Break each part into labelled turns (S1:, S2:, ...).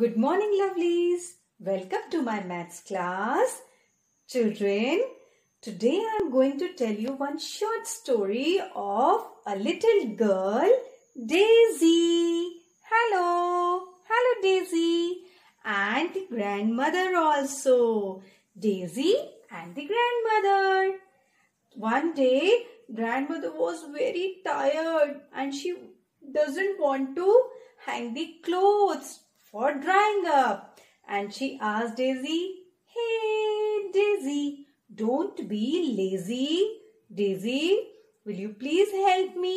S1: Good morning, lovelies. Welcome to my maths class. Children, today I am going to tell you one short story of a little girl, Daisy. Hello, hello, Daisy. And the grandmother also. Daisy and the grandmother. One day, grandmother was very tired and she doesn't want to hang the clothes for drying up. And she asked Daisy, Hey Daisy, don't be lazy. Daisy, will you please help me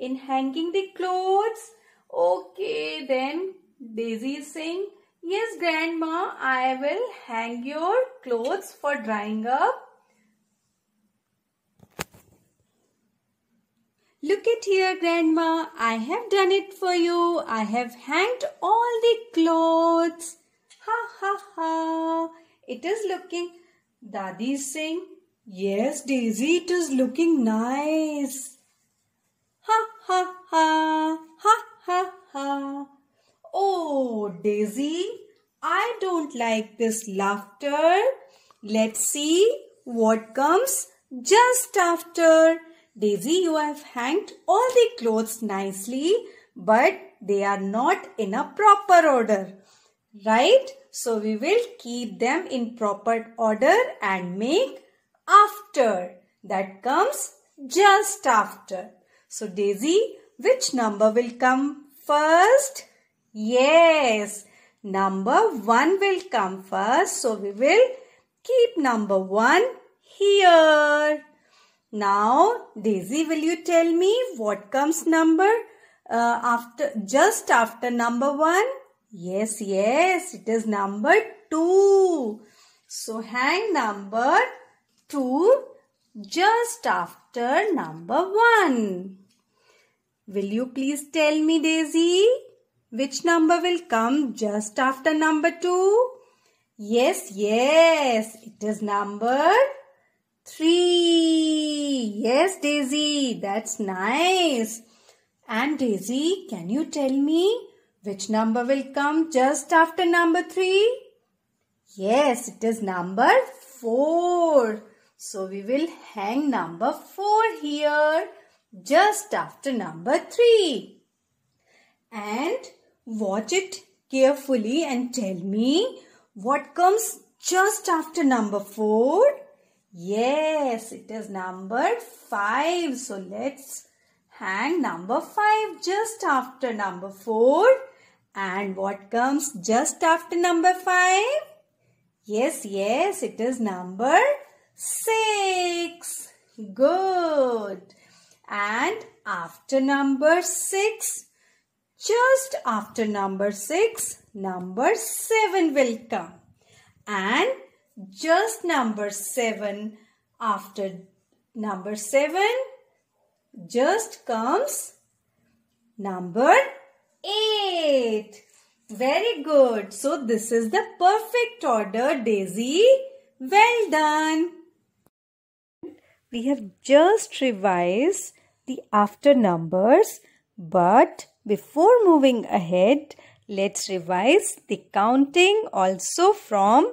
S1: in hanging the clothes? Okay then, Daisy is saying, Yes grandma, I will hang your clothes for drying up. Look at here, Grandma. I have done it for you. I have hanged all the clothes. Ha ha ha. It is looking. Daddy is saying, Yes, Daisy, it is looking nice. Ha ha ha. Ha ha ha. Oh, Daisy, I don't like this laughter. Let's see what comes just after. Daisy, you have hanged all the clothes nicely, but they are not in a proper order. Right? So we will keep them in proper order and make after. That comes just after. So Daisy, which number will come first? Yes, number 1 will come first. So we will keep number 1 here. Now, Daisy, will you tell me what comes number uh, after just after number 1? Yes, yes, it is number 2. So, hang number 2 just after number 1. Will you please tell me, Daisy, which number will come just after number 2? Yes, yes, it is number Three. Yes, Daisy, that's nice. And Daisy, can you tell me which number will come just after number three? Yes, it is number four. So we will hang number four here just after number three. And watch it carefully and tell me what comes just after number four. Yes, it is number 5. So let's hang number 5 just after number 4. And what comes just after number 5? Yes, yes, it is number 6. Good. And after number 6, just after number 6, number 7 will come. And just number 7 after number 7 just comes number 8 very good so this is the perfect order daisy well done we have just revised the after numbers but before moving ahead let's revise the counting also from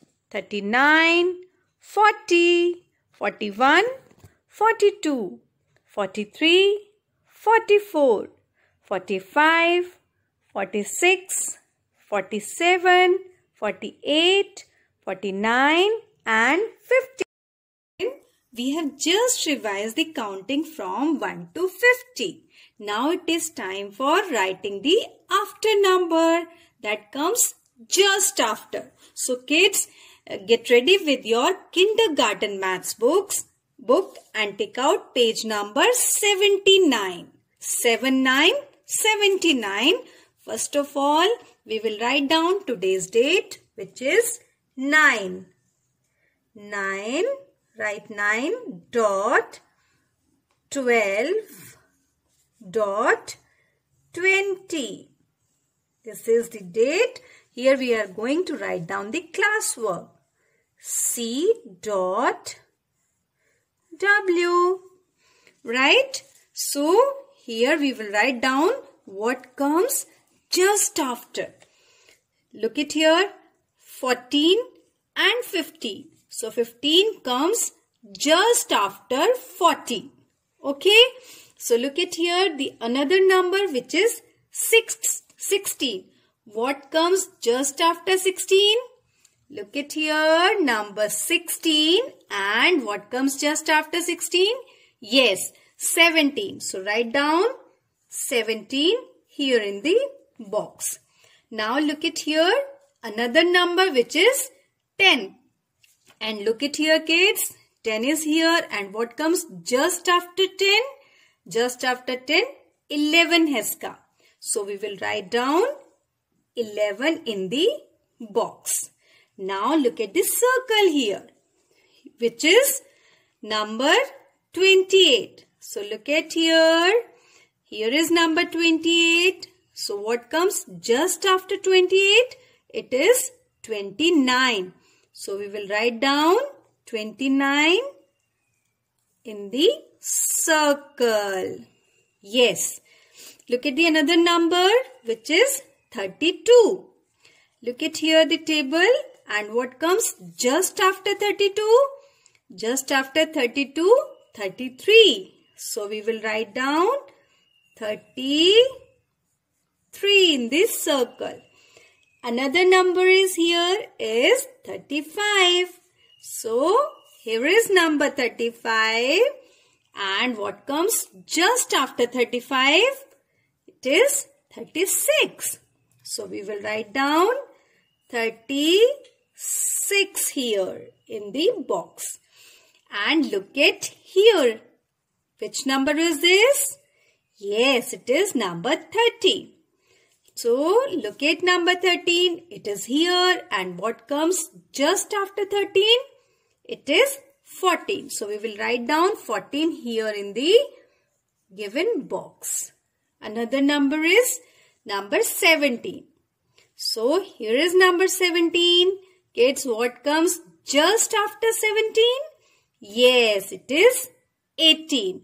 S1: 39, 40, 41, 42, 43, 44, 45, 46, 47, 48, 49 and 50. We have just revised the counting from 1 to 50. Now it is time for writing the after number that comes just after. So kids, get ready with your kindergarten maths books book and take out page number 79 79 79 first of all we will write down today's date which is 9 9 write 9 dot 12 dot 20 this is the date here we are going to write down the classwork C dot W. Right? So, here we will write down what comes just after. Look at here. 14 and 15. So, 15 comes just after 40. Okay? So, look at here. The another number which is 16. What comes just after 16? Look at here, number 16. And what comes just after 16? Yes, 17. So write down 17 here in the box. Now look at here, another number which is 10. And look at here kids, 10 is here and what comes just after 10? Just after 10, 11 has come. So we will write down 11 in the box. Now look at this circle here, which is number 28. So look at here. Here is number 28. So what comes just after 28? It is 29. So we will write down 29 in the circle. Yes. Look at the another number which is 32. Look at here the table. And what comes just after 32? Just after 32, 33. So we will write down 33 in this circle. Another number is here is 35. So here is number 35. And what comes just after 35? It is 36. So we will write down 36. 6 here in the box. And look at here. Which number is this? Yes, it is number thirteen. So, look at number 13. It is here and what comes just after 13? It is 14. So, we will write down 14 here in the given box. Another number is number 17. So, here is number 17 Kids, what comes just after 17? Yes, it is 18.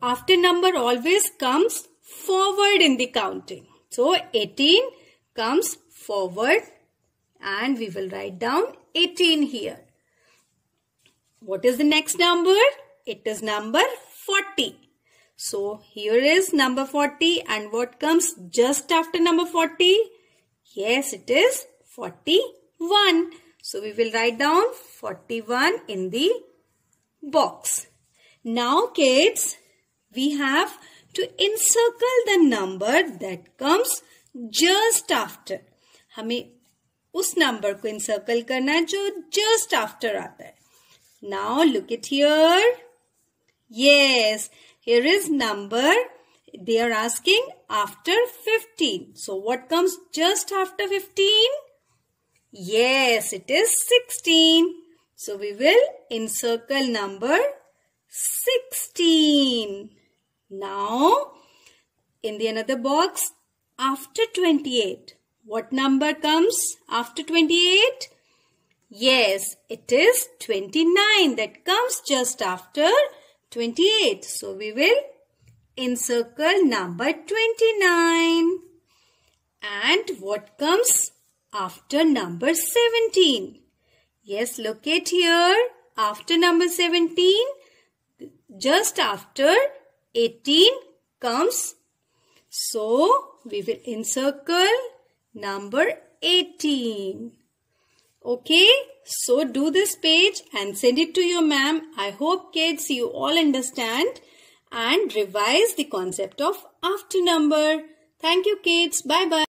S1: After number always comes forward in the counting. So 18 comes forward and we will write down 18 here. What is the next number? It is number 40. So here is number 40 and what comes just after number 40? Yes, it is 41. One. So we will write down 41 in the box. Now kids, we have to encircle the number that comes just after. Hame us number ko encircle karna jo just after aata hai. Now look at here. Yes, here is number. They are asking after 15. So what comes just after 15? Yes, it is 16. So we will encircle number 16. Now, in the another box, after 28, what number comes after 28? Yes, it is 29 that comes just after 28. So we will encircle number 29. And what comes after number 17. Yes, look at here. After number 17, just after 18 comes. So, we will encircle number 18. Okay, so do this page and send it to your ma'am. I hope kids you all understand and revise the concept of after number. Thank you kids. Bye bye.